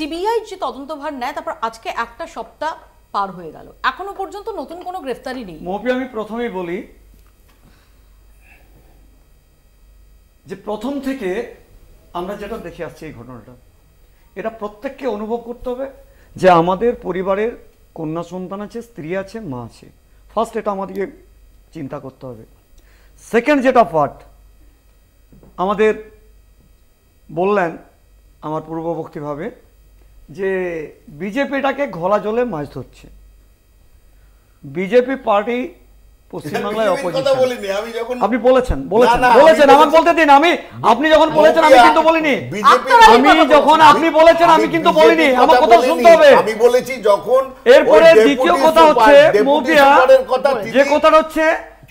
CBI যে তদন্তভার নেয়, তারপর আজকে একটা সপ্তাহ পার হয়ে গেল। এখনও পর্যন্ত নতুন কোনো গ্রেফতারি নেই। মপি আমি প্রথমেই বলি যে প্রথম থেকে আমরা যেটা দেখে আসছি এই ঘটনাটা, এটা প্রত্যেককে অনুভব করতে হবে যে আমাদের পরিবারের কন্যা সন্তান আছে, স্ত্রী আছে, মা আছে। ফার্স্ট এটা আমাদেরকে চিন্তা করতে হবে। সেকেন্ড যেটা পার্ট আমাদের বললেন আমার পূর্ববর্তীভাবে যে বিজেপিটাকে ঘোলা জলে মাছ ধরছে। বিজেপি পার্টি পশ্চিমবাংলায় অপোজিশন আমি আপনি বলেছেন বলেছেন বলেছেন বলেছি- বলতে দিন আমি আপনি যখন বলেছেন আমি কিন্তু বলিনি। আমি যখন আপনি বলেছেন আমি কিন্তু বলিনি আমার কথা শুনতে হবে। আমি বলেছি যখন এরপরে দ্বিতীয় কথা হচ্ছে মৌপিয়া যে কথাটা হচ্ছে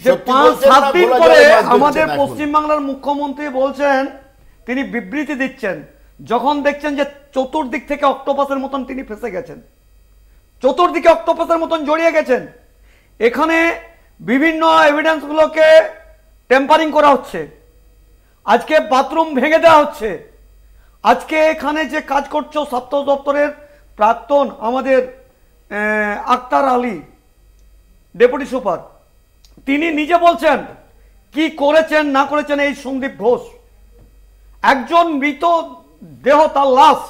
যে পাঁচ সাত দিন পরে আমাদের পশ্চিমবাংলার মুখ্যমন্ত্রী বলছেন তিনি বিবৃতি দিচ্ছেন যখন দেখছেন যে চতুর্দিক থেকে অক্টোপাসের মতন তিনি ফেসে গেছেন, চতুর্দিকে অক্টোপাসের মতন জড়িয়ে গেছেন, এখানে বিভিন্ন এভিডেন্সগুলোকে টেম্পারিং করা হচ্ছে, আজকে বাথরুম ভেঙে দেওয়া হচ্ছে, আজকে এখানে যে কাজ করছ স্বাস্থ্য দপ্তরের প্রাক্তন আমাদের আক্তার আলী ডেপুটি সুপার তিনি নিজে বলছেন, কি করেছেন, না করেছেন এই সন্দীপ ঘোষ, একজন মৃত দেহ তার লাশ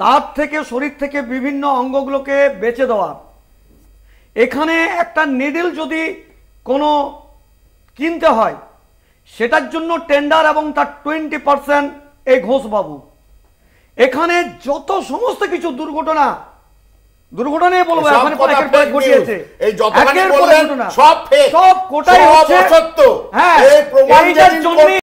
তার থেকে শরীর থেকে বিভিন্ন অঙ্গগুলোকে বেঁচে দেওয়া। এখানে একটা নিডিল যদি কোনো কিনতে হয় সেটার জন্য টেন্ডার এবং তার টোয়েন্টি পার্সেন্ট এই ঘোষবাবু। এখানে যত সমস্ত কিছু দুর্ঘটনা দুর্ঘটনাই বলব এখানে একের পর ঘটিয়েছে। এই যতখানি বললেন, সব কোটাই হচ্ছে। হ্যাঁ এই প্রমাণ